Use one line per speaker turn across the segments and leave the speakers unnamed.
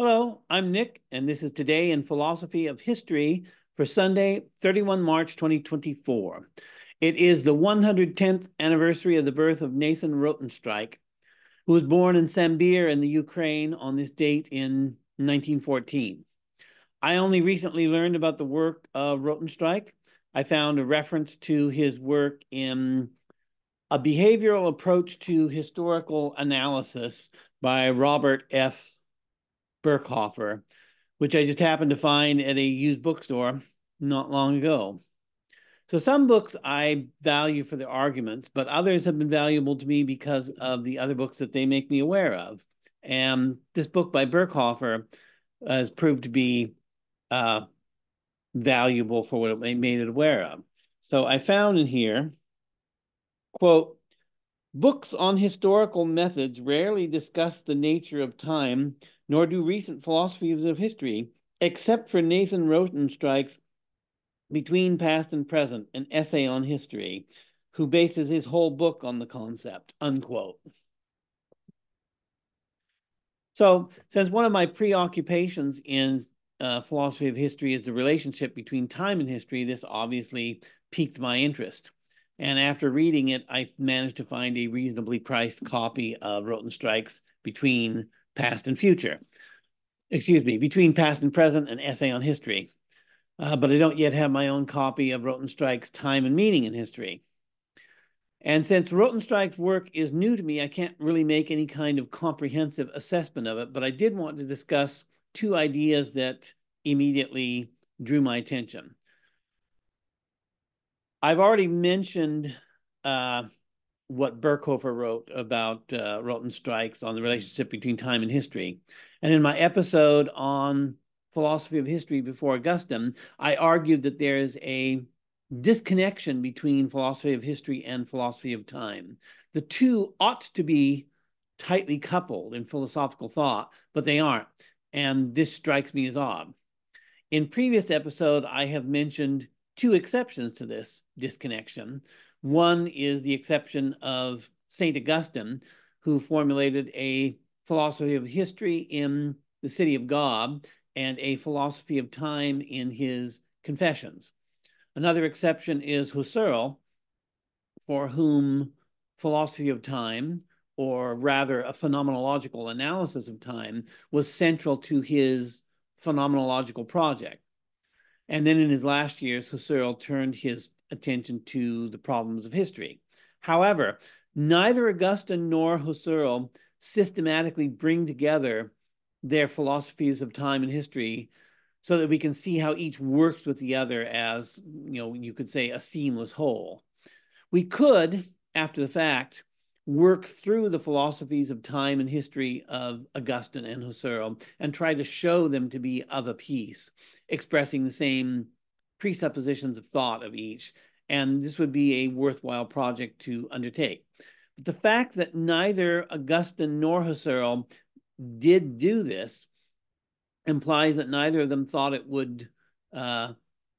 Hello, I'm Nick, and this is Today in Philosophy of History for Sunday, 31 March 2024. It is the 110th anniversary of the birth of Nathan Rotenstreich, who was born in Sambir in the Ukraine on this date in 1914. I only recently learned about the work of Rotenstreich. I found a reference to his work in A Behavioral Approach to Historical Analysis by Robert F. Berkhofer, which I just happened to find at a used bookstore not long ago. So some books I value for their arguments, but others have been valuable to me because of the other books that they make me aware of. And this book by Berkhofer has proved to be uh, valuable for what it made it aware of. So I found in here, quote, books on historical methods rarely discuss the nature of time nor do recent philosophies of history, except for Nathan Rotenstreich's Between Past and Present, an essay on history, who bases his whole book on the concept, unquote. So, since one of my preoccupations in uh, philosophy of history is the relationship between time and history, this obviously piqued my interest. And after reading it, I managed to find a reasonably priced copy of Rotenstreich's Between past and future. Excuse me, between past and present, an essay on history. Uh, but I don't yet have my own copy of Rotenstreich's Time and Meaning in History. And since Rotenstreich's work is new to me, I can't really make any kind of comprehensive assessment of it, but I did want to discuss two ideas that immediately drew my attention. I've already mentioned uh, what Berkhofer wrote about uh, Rotenstreich's on the relationship between time and history. And in my episode on philosophy of history before Augustine, I argued that there is a disconnection between philosophy of history and philosophy of time. The two ought to be tightly coupled in philosophical thought, but they aren't. And this strikes me as odd. In previous episode, I have mentioned two exceptions to this disconnection. One is the exception of St. Augustine, who formulated a philosophy of history in the city of God and a philosophy of time in his Confessions. Another exception is Husserl, for whom philosophy of time, or rather a phenomenological analysis of time, was central to his phenomenological project. And then in his last years, Husserl turned his attention to the problems of history. However, neither Augustine nor Husserl systematically bring together their philosophies of time and history so that we can see how each works with the other as, you know, you could say a seamless whole. We could, after the fact, work through the philosophies of time and history of Augustine and Husserl and try to show them to be of a piece, expressing the same presuppositions of thought of each. And this would be a worthwhile project to undertake. But the fact that neither Augustine nor Husserl did do this implies that neither of them thought it would, uh,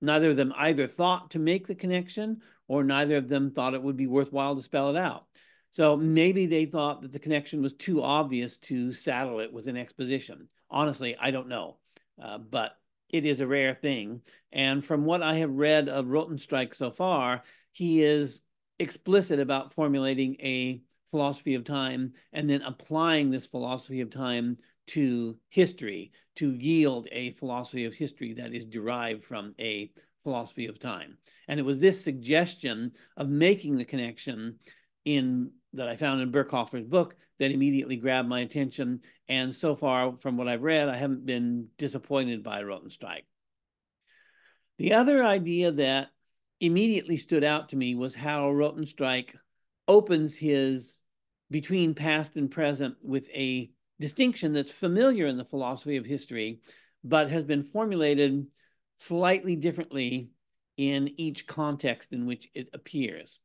neither of them either thought to make the connection or neither of them thought it would be worthwhile to spell it out. So maybe they thought that the connection was too obvious to saddle it with an exposition. Honestly, I don't know. Uh, but it is a rare thing. And from what I have read of Rotenstreich so far, he is explicit about formulating a philosophy of time and then applying this philosophy of time to history to yield a philosophy of history that is derived from a philosophy of time. And it was this suggestion of making the connection in that I found in Berkhofer's book that immediately grabbed my attention. And so far, from what I've read, I haven't been disappointed by Rotenstreich. The other idea that immediately stood out to me was how Rotenstreich opens his between past and present with a distinction that's familiar in the philosophy of history, but has been formulated slightly differently in each context in which it appears.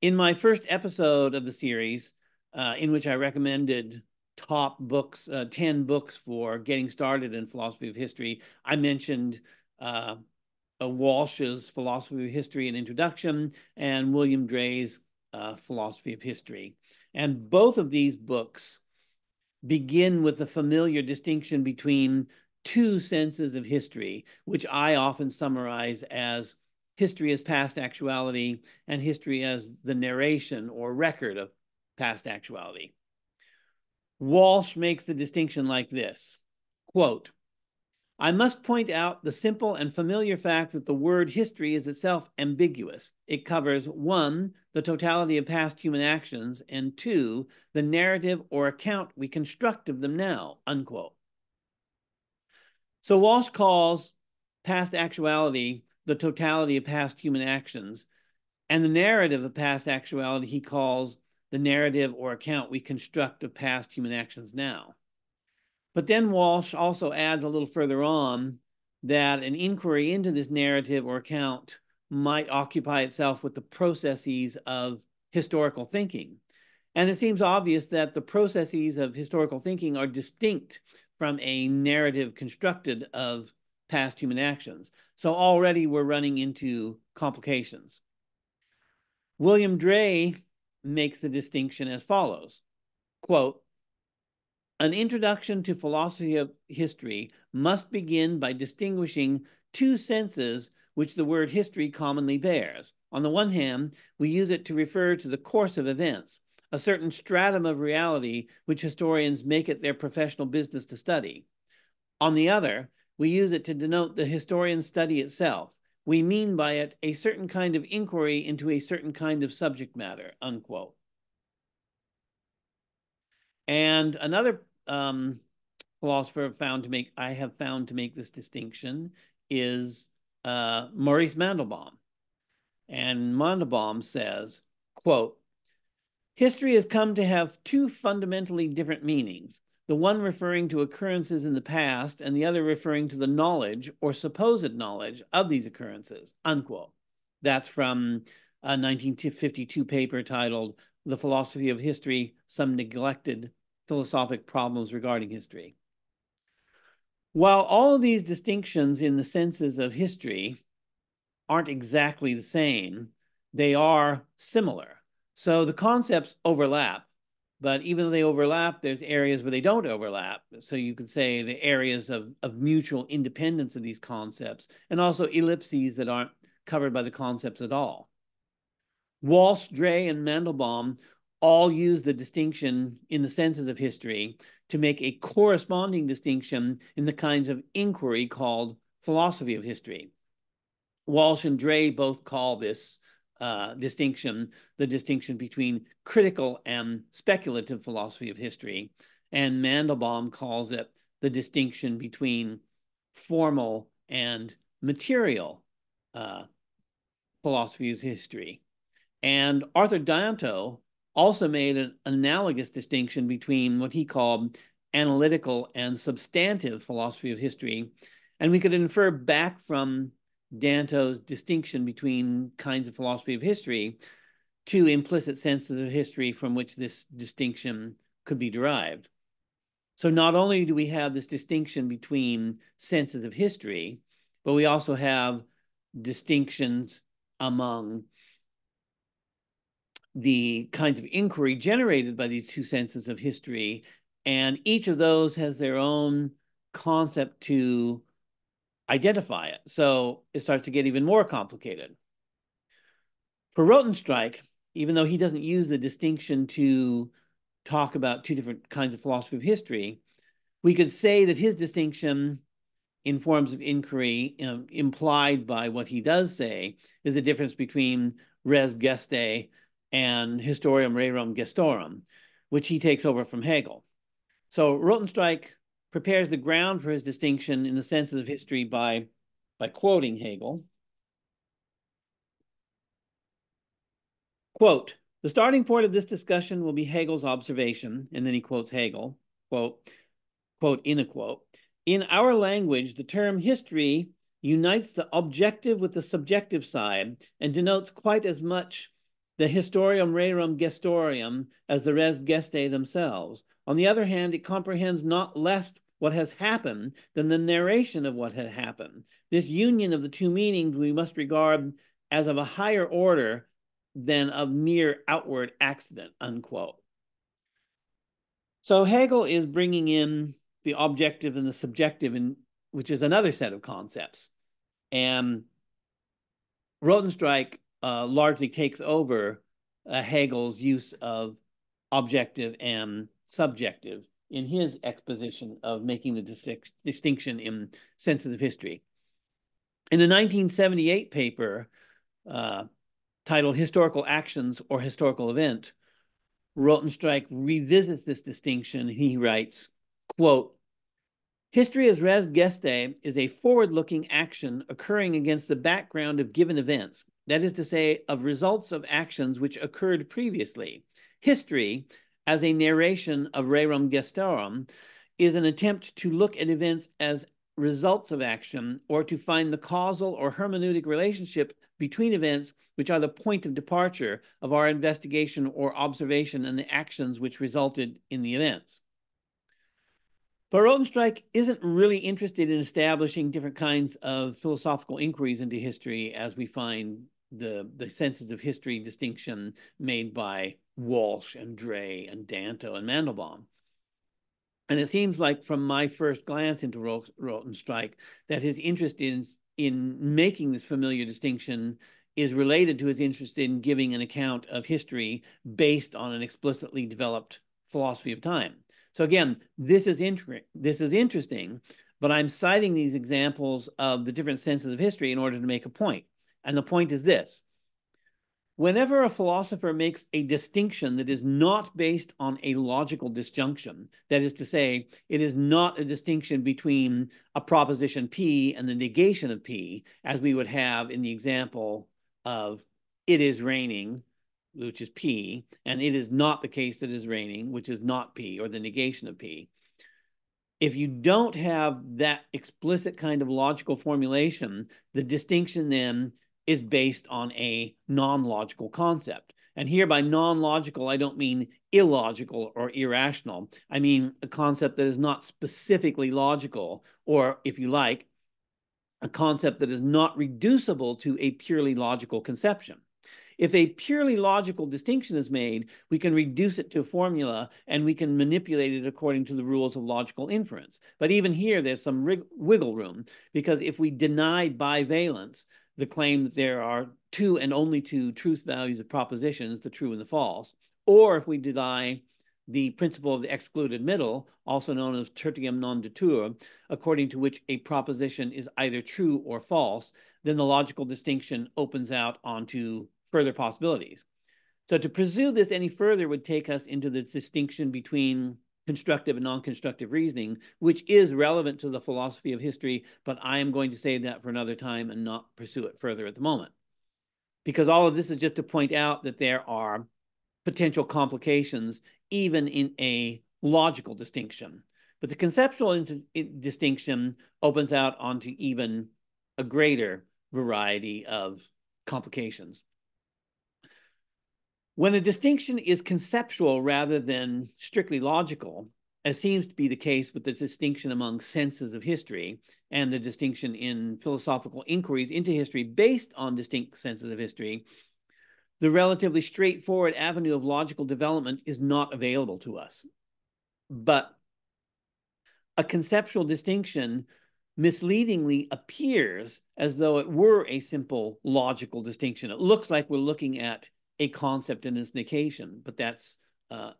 In my first episode of the series, uh, in which I recommended top books, uh, 10 books for getting started in philosophy of history, I mentioned uh, Walsh's Philosophy of History and Introduction and William Dray's uh, Philosophy of History. And both of these books begin with the familiar distinction between two senses of history, which I often summarize as history as past actuality and history as the narration or record of past actuality. Walsh makes the distinction like this, quote, I must point out the simple and familiar fact that the word history is itself ambiguous. It covers one, the totality of past human actions, and two, the narrative or account we construct of them now, unquote. So Walsh calls past actuality the totality of past human actions, and the narrative of past actuality he calls the narrative or account we construct of past human actions now. But then Walsh also adds a little further on that an inquiry into this narrative or account might occupy itself with the processes of historical thinking. And it seems obvious that the processes of historical thinking are distinct from a narrative constructed of past human actions. So already we're running into complications. William Dray makes the distinction as follows, quote, an introduction to philosophy of history must begin by distinguishing two senses which the word history commonly bears. On the one hand, we use it to refer to the course of events, a certain stratum of reality which historians make it their professional business to study. On the other, we use it to denote the historian's study itself. We mean by it a certain kind of inquiry into a certain kind of subject matter, unquote. And another um, philosopher found to make I have found to make this distinction is uh, Maurice Mandelbaum. And Mandelbaum says, quote, History has come to have two fundamentally different meanings, the one referring to occurrences in the past and the other referring to the knowledge or supposed knowledge of these occurrences, unquote. That's from a 1952 paper titled The Philosophy of History, Some Neglected philosophic problems regarding history. While all of these distinctions in the senses of history aren't exactly the same, they are similar. So the concepts overlap, but even though they overlap, there's areas where they don't overlap. So you could say the areas of, of mutual independence of these concepts, and also ellipses that aren't covered by the concepts at all. Walsh, Dray, and Mandelbaum all use the distinction in the senses of history to make a corresponding distinction in the kinds of inquiry called philosophy of history. Walsh and Dray both call this uh, distinction the distinction between critical and speculative philosophy of history, and Mandelbaum calls it the distinction between formal and material uh, philosophy of history. And Arthur Danto also made an analogous distinction between what he called analytical and substantive philosophy of history. And we could infer back from Danto's distinction between kinds of philosophy of history to implicit senses of history from which this distinction could be derived. So not only do we have this distinction between senses of history, but we also have distinctions among the kinds of inquiry generated by these two senses of history. And each of those has their own concept to identify it. So it starts to get even more complicated. For Rotenstreich, even though he doesn't use the distinction to talk about two different kinds of philosophy of history, we could say that his distinction in forms of inquiry know, implied by what he does say is the difference between res gestae and Historiam Rerum Gestorum, which he takes over from Hegel. So Rotenstreich prepares the ground for his distinction in the senses of history by, by quoting Hegel. Quote, the starting point of this discussion will be Hegel's observation, and then he quotes Hegel, quote, quote, in a quote, in our language, the term history unites the objective with the subjective side and denotes quite as much the historium Rerum Gestorium as the res gestae themselves. On the other hand, it comprehends not less what has happened than the narration of what had happened. This union of the two meanings we must regard as of a higher order than of mere outward accident, unquote. So Hegel is bringing in the objective and the subjective, in, which is another set of concepts. And Rotenstreich uh, largely takes over uh, Hegel's use of objective and subjective in his exposition of making the dis distinction in senses of history. In the 1978 paper uh, titled Historical Actions or Historical Event, Rotenstreich revisits this distinction. He writes, quote, History as res gestae is a forward-looking action occurring against the background of given events, that is to say, of results of actions which occurred previously. History, as a narration of rerum gestarum, is an attempt to look at events as results of action or to find the causal or hermeneutic relationship between events which are the point of departure of our investigation or observation and the actions which resulted in the events. But Rotenstreich isn't really interested in establishing different kinds of philosophical inquiries into history as we find the, the senses of history distinction made by Walsh and Dray and Danto and Mandelbaum. And it seems like from my first glance into Rotenstreich that his interest in, in making this familiar distinction is related to his interest in giving an account of history based on an explicitly developed philosophy of time. So again, this is inter- this is interesting, but I'm citing these examples of the different senses of history in order to make a point. And the point is this Whenever a philosopher makes a distinction that is not based on a logical disjunction, that is to say, it is not a distinction between a proposition P and the negation of P, as we would have in the example of it is raining, which is P, and it is not the case that is raining, which is not P, or the negation of P. If you don't have that explicit kind of logical formulation, the distinction then is based on a non-logical concept. And here by non-logical, I don't mean illogical or irrational. I mean a concept that is not specifically logical, or if you like, a concept that is not reducible to a purely logical conception. If a purely logical distinction is made, we can reduce it to a formula and we can manipulate it according to the rules of logical inference. But even here, there's some wiggle room because if we deny bivalence, the claim that there are two and only two truth values of propositions, the true and the false, or if we deny the principle of the excluded middle, also known as tertium non datur, according to which a proposition is either true or false, then the logical distinction opens out onto further possibilities. So to pursue this any further would take us into the distinction between constructive and non-constructive reasoning, which is relevant to the philosophy of history, but I am going to save that for another time and not pursue it further at the moment. Because all of this is just to point out that there are potential complications even in a logical distinction. But the conceptual distinction opens out onto even a greater variety of complications. When a distinction is conceptual rather than strictly logical, as seems to be the case with the distinction among senses of history and the distinction in philosophical inquiries into history based on distinct senses of history, the relatively straightforward avenue of logical development is not available to us. But a conceptual distinction misleadingly appears as though it were a simple logical distinction. It looks like we're looking at a concept in its negation, but that's uh,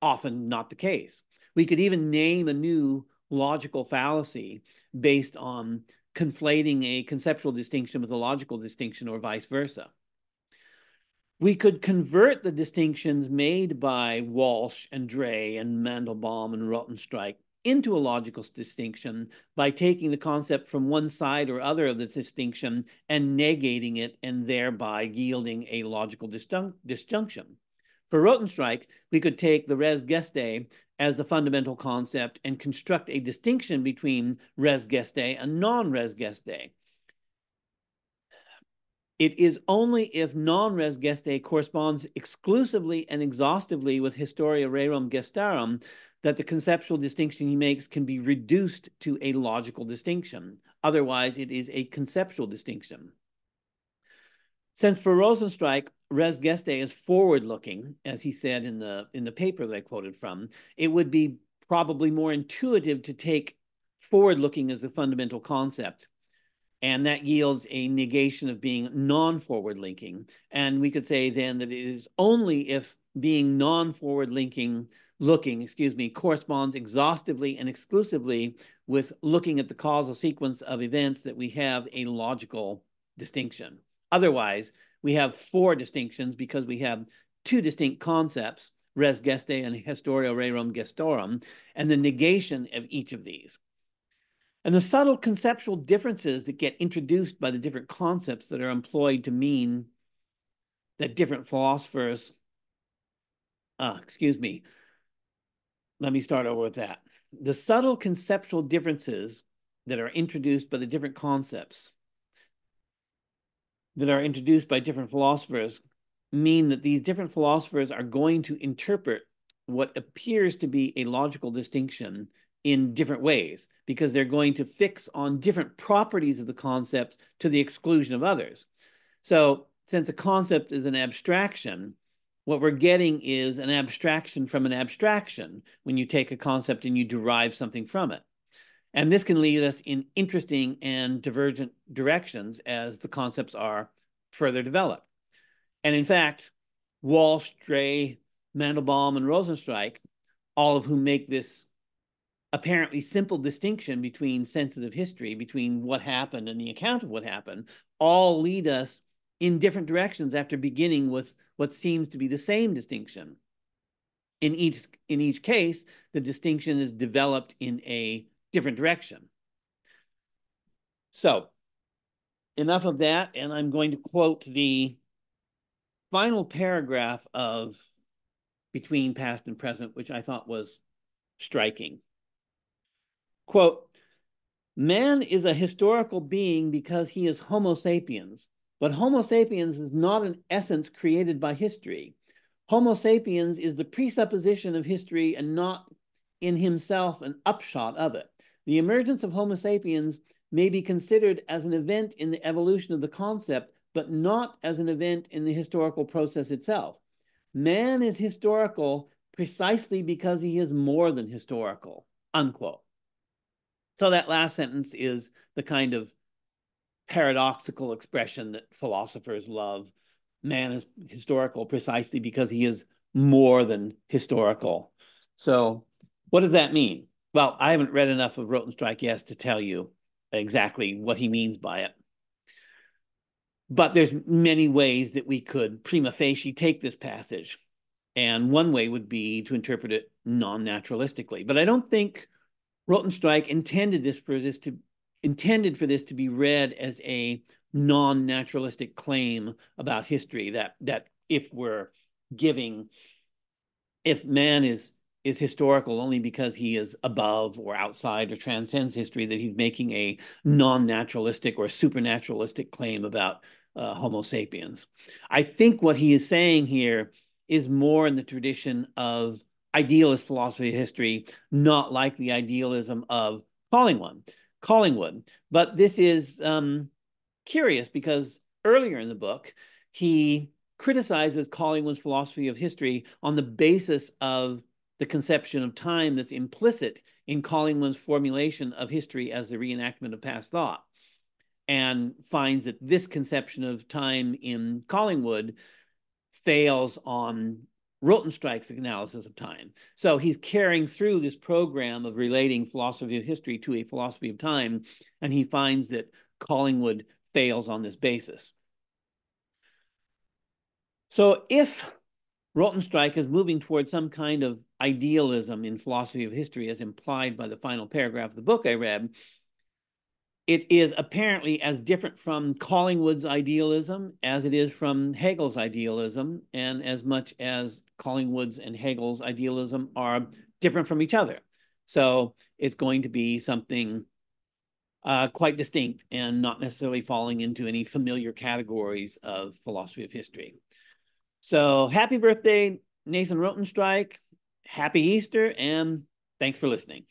often not the case. We could even name a new logical fallacy based on conflating a conceptual distinction with a logical distinction or vice versa. We could convert the distinctions made by Walsh and Dray and Mandelbaum and Rotenstreich into a logical distinction by taking the concept from one side or other of the distinction and negating it and thereby yielding a logical disjunction. For Rotenstreich, we could take the res gestae as the fundamental concept and construct a distinction between res gestae and non-res gestae. It is only if non-res gestae corresponds exclusively and exhaustively with historia rerum gestarum that the conceptual distinction he makes can be reduced to a logical distinction. Otherwise, it is a conceptual distinction. Since for Rotenstreich, res gestae is forward-looking, as he said in the in the paper that I quoted from, it would be probably more intuitive to take forward-looking as the fundamental concept. And that yields a negation of being non-forward linking. And we could say then that it is only if being non-forward linking looking, excuse me, corresponds exhaustively and exclusively with looking at the causal sequence of events that we have a logical distinction. Otherwise, we have four distinctions because we have two distinct concepts, res gestae and historia rerum gestorum, and the negation of each of these. And the subtle conceptual differences that get introduced by the different concepts that are employed to mean that different philosophers, uh, excuse me, let me start over with that. The subtle conceptual differences that are introduced by the different concepts that are introduced by different philosophers mean that these different philosophers are going to interpret what appears to be a logical distinction in different ways because they're going to fix on different properties of the concept to the exclusion of others. So, since a concept is an abstraction, what we're getting is an abstraction from an abstraction when you take a concept and you derive something from it. And this can lead us in interesting and divergent directions as the concepts are further developed. And in fact, Walsh, Dray, Mandelbaum, and Rotenstreich, all of whom make this apparently simple distinction between sensitive history, between what happened and the account of what happened, all lead us in different directions after beginning with what seems to be the same distinction. In each, in each case, the distinction is developed in a different direction. So enough of that, and I'm going to quote the final paragraph of Between Past and Present, which I thought was striking. Quote, Man is a historical being because he is Homo sapiens, but Homo sapiens is not an essence created by history. Homo sapiens is the presupposition of history and not in himself an upshot of it. The emergence of Homo sapiens may be considered as an event in the evolution of the concept, but not as an event in the historical process itself. Man is historical precisely because he is more than historical, unquote. So that last sentence is the kind of paradoxical expression that philosophers love. Man is historical precisely because he is more than historical. So what does that mean? Well, I haven't read enough of Rotenstreich yet to tell you exactly what he means by it. But there's many ways that we could prima facie take this passage. And one way would be to interpret it non-naturalistically. But I don't think Rotenstreich intended this for this to intended for this to be read as a non-naturalistic claim about history that that if we're giving if man is is historical only because he is above or outside or transcends history, that he's making a non-naturalistic or supernaturalistic claim about uh, Homo sapiens. I think what he is saying here is more in the tradition of idealist philosophy of history, not like the idealism of Collingwood. Collingwood. But this is um, curious because earlier in the book, he criticizes Collingwood's philosophy of history on the basis of the conception of time that's implicit in Collingwood's formulation of history as the reenactment of past thought, and finds that this conception of time in Collingwood fails on Rotenstreich's analysis of time. So he's carrying through this program of relating philosophy of history to a philosophy of time, and he finds that Collingwood fails on this basis. So if Rotenstreich is moving towards some kind of idealism in philosophy of history, as implied by the final paragraph of the book I read. It is apparently as different from Collingwood's idealism as it is from Hegel's idealism, and as much as Collingwood's and Hegel's idealism are different from each other. So it's going to be something uh, quite distinct and not necessarily falling into any familiar categories of philosophy of history. So happy birthday, Nathan Rotenstreich. Happy Easter, and thanks for listening.